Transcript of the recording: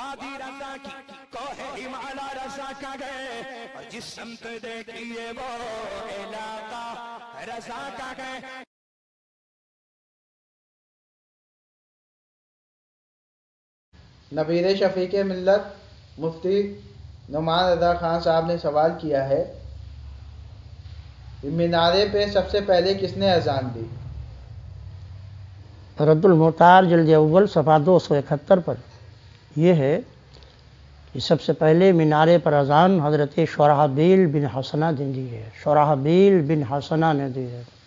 वादी रजा की कोहे हिमाला रजा का गए और जिस संत देखिए वो इलाका रजा का गए नबीर शफीक मिल्लत मुफ्ती नुमान रजा खान साहब ने सवाल किया है मीनारे पे सबसे पहले किसने अजान दी? रद्दुल मोतार जल्द अव्वल सफ़ा दो सौ इकहत्तर पर। यह है कि सबसे पहले मीनारे पर अजान हज़रत शराहबील बिन हसना ने दी है। शराहबील बिन हसना ने दी है।